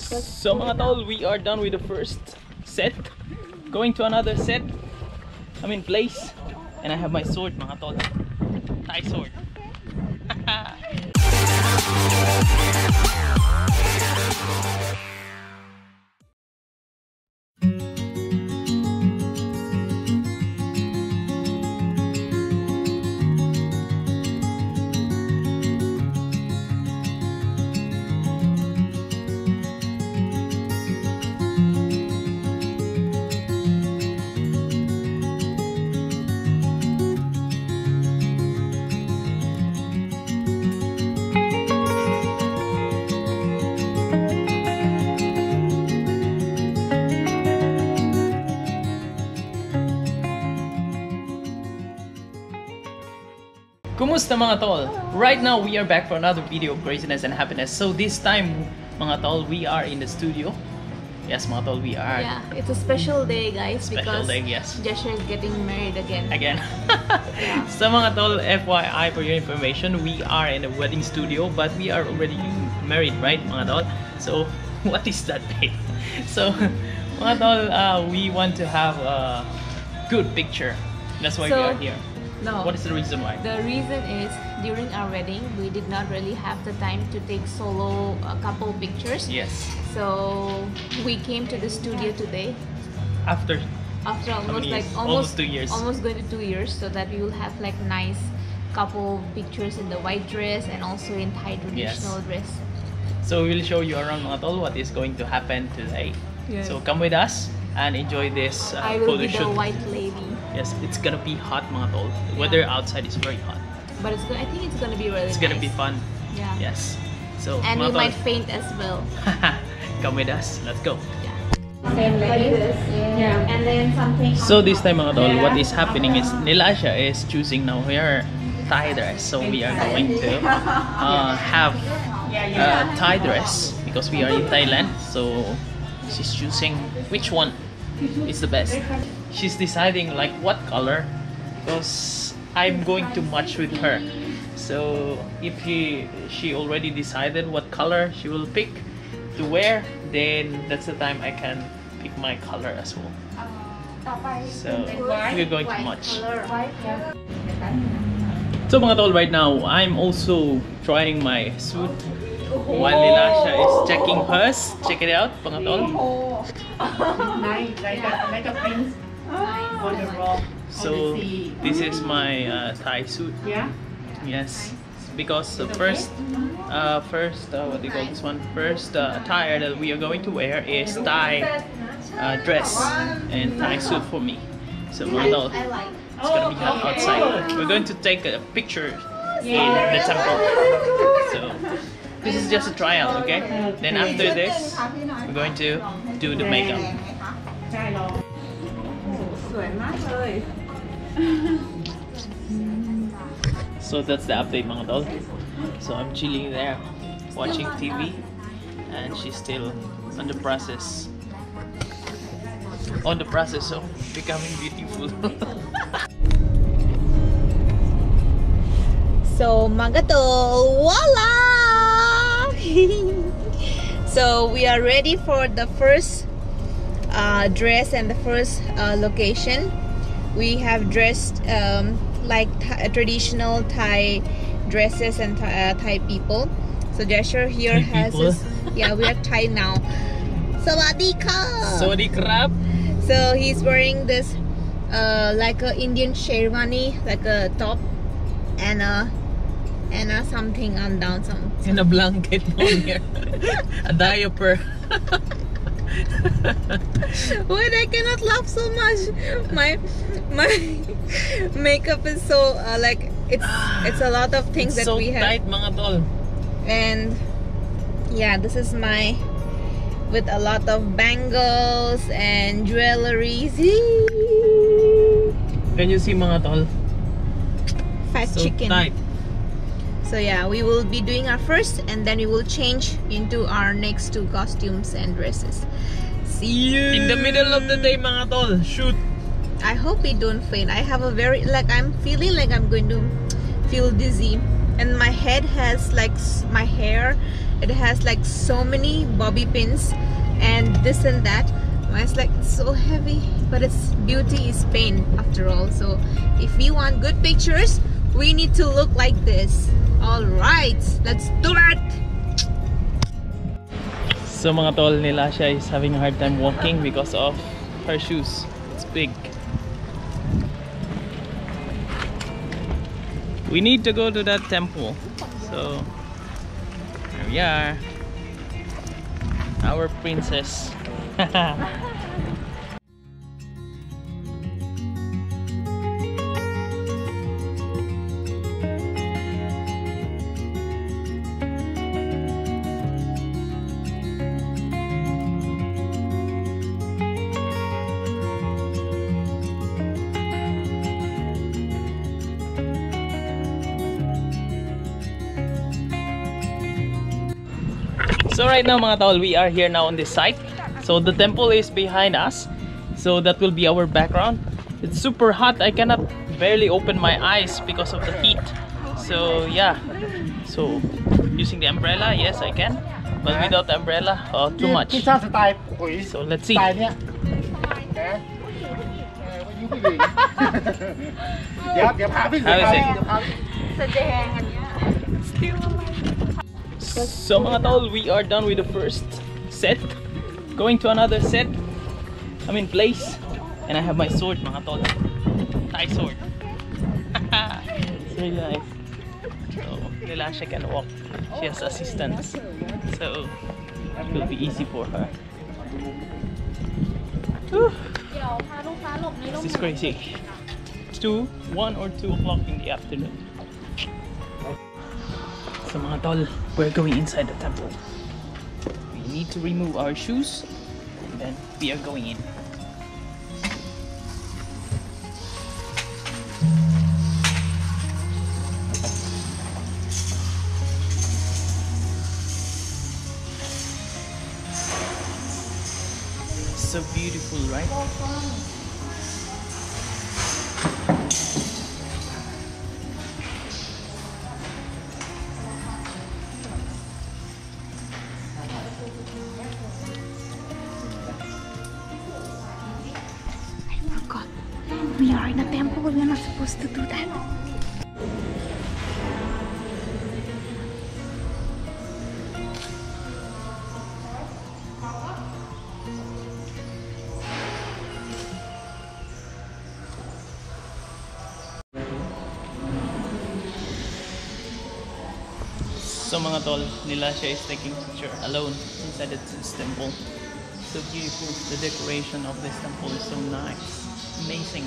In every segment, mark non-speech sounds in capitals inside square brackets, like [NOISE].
So mga tol, we are done with the first set. Going to another set. I mean place. And I have my sword mga tol. Thai sword. [LAUGHS] Mga tol? Right now we are back for another video of craziness and happiness. So this time mga tol, we are in the studio. Yes mga tol, we are. Yeah, it's a special day, guys, Special because day, yes. Jesher is getting married again. Again. Yeah. [LAUGHS] so mga tol, FYI for your information, we are in a wedding studio but we are already married, right mga tol? So [LAUGHS] what is that babe? [LAUGHS] So mga tol, uh, we want to have a good picture. That's why we are here. No. What is the reason why? The reason is during our wedding, we did not really have the time to take solo a couple pictures. Yes. So we came to the studio today After after almost like almost Almost two years. almost going to two years, so that we will have like nice couple pictures in the white dress and also in Thai traditional dress. So we'll show you around mga tol what is going to happen today. Yes. So come with us and enjoy this uh, I will photo be the shoot. white lady, Yes, it's gonna be hot mga tol. The weather outside is very hot. but it's go- I think it's gonna be really. It's gonna be fun. Yeah. Yes. So And we tol, might faint as well. [LAUGHS] come with us. Let's go. Same like this. Yeah. And then something. So this time mga tol, what is happening is Nilasha is choosing now her Thai dress. So we are going to [LAUGHS] uh, have a Thai dress because we are in Thailand. So she's choosing which one is the best. She's deciding like what color because I'm going to match with her. So if she she already decided what color she will pick to wear, then that's the time I can pick my color as well. So we're going to match. So mga tol, right now I'm also trying my suit while Nilasha is checking hers. Check it out, mga tol. Oh. [LAUGHS] nice, like a, like a prince on the rock. So the this is my uh, Thai suit. Yeah. Yes, because the first, uh, first uh, what do you call this one? First uh, attire that we are going to wear is Thai uh, dress and Thai suit for me. So tol, it's gonna be hot outside. We're going to take a picture in the temple. So this is just a tryout, okay? Then after this, we're going to do the makeup. ใช่เรา[LAUGHS] สวยมากเลย So that's the update mga tol. So I'm chilling there, watching TV, and she's still on the process. On the process of becoming beautiful. [LAUGHS] So Magatol, voila! [LAUGHS] so we are ready for the first uh, dress and the first uh, location. We have dressed um, like Tha- traditional Thai dresses and Thai, uh, Thai people. So Jesher here Thai has people. his, yeah we are Thai now. Sawadika. Crap. So he's wearing this uh, like a Indian sherwani, like a top and a and a something on down some. And a blanket on here. [LAUGHS] a diaper. [LAUGHS] [LAUGHS] Wait, I cannot laugh so much. My my [LAUGHS] makeup is so uh, like it's it's a lot of things that so we have tight mga tol. and yeah, this is my with a lot of bangles and jewelry. Can you see mga tol? Fat So chicken. tight. So yeah, we will be doing our first and then we will change into our next two costumes and dresses. See you In the middle of the day mga tol. Shoot. I hope we don't faint. I have a very like I'm feeling like I'm going to feel dizzy and my head has like my hair it has like so many bobby pins and this and that it's like so heavy but its beauty is pain after all so if we want good pictures we need to look like this all right let's do it So mga tol, Nilasha is having a hard time walking because of her shoes. It's big. We need to go to that temple. So here we are. Our princess. [LAUGHS] So right now mga tol, we are here now on this site. So the temple is behind us. So that will be our background. It's super hot. I cannot barely open my eyes because of the heat. So yeah. So using the umbrella, yes I can. But without the umbrella, oh, too much. So let's see. [LAUGHS] How is it? So mga tol, we are done with the first set. Going to another set. I'm in place. And I have my sword mga tol. Thai sword. [LAUGHS] it's really nice. So Nilasha can walk. She has assistance. So it will be easy for her. Whew. This is crazy. Two, one or two o'clock in the afternoon. So mga we're going inside the temple. We need to remove our shoes and then we are going in. So beautiful, right? So mga tol, Nilasha is taking picture alone inside this temple. So beautiful. The decoration of this temple is so nice. Amazing.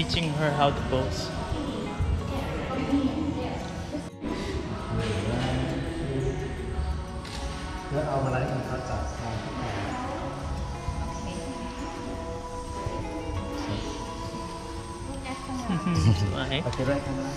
Teaching her how to pose. Mm-hmm. [LAUGHS]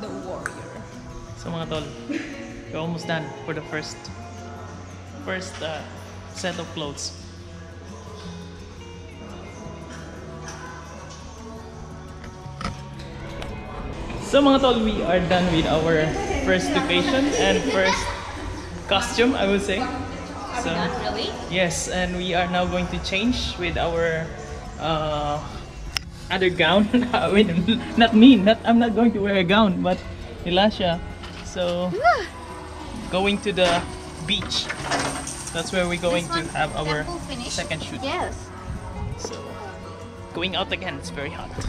The warrior. So mga tol, we're almost done for the first first uh, set of clothes. So mga tol, we are done with our first occasion and first costume, I would say. So really yes, and we are now going to change with our uh, other gown. [LAUGHS] Mean, not me. Not I'm not going to wear a gown, but Nilasha. So going to the beach. That's where we're going to have our second shoot. Yes. So, going out again, it's very hot. [LAUGHS]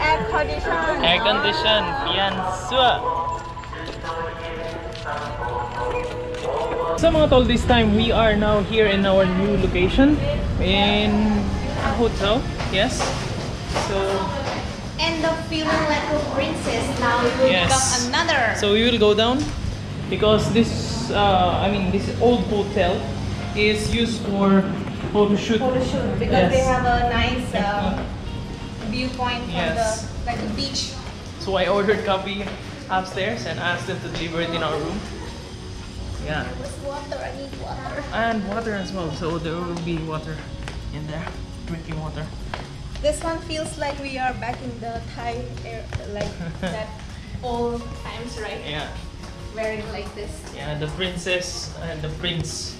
Air condition. Air condition. Yan sua. Sa mga tol, this time we are now here in our new location in a hotel. Yes. So and the feeling like a princess now it will Yes. become another. so we will go down because this uh, I mean this old hotel is used for photo shoot. photo shoot because they have a nice uh, viewpoint from Yes. the like the beach. So I ordered coffee upstairs and asked them to deliver it in our room. Yeah. Water, I need water. And water as well. So there will be water in there, drinking water. This one feels like we are back in the Thai air, er, like [LAUGHS] that old times, right? Yeah. Wearing like this. Yeah, the princess and the prince.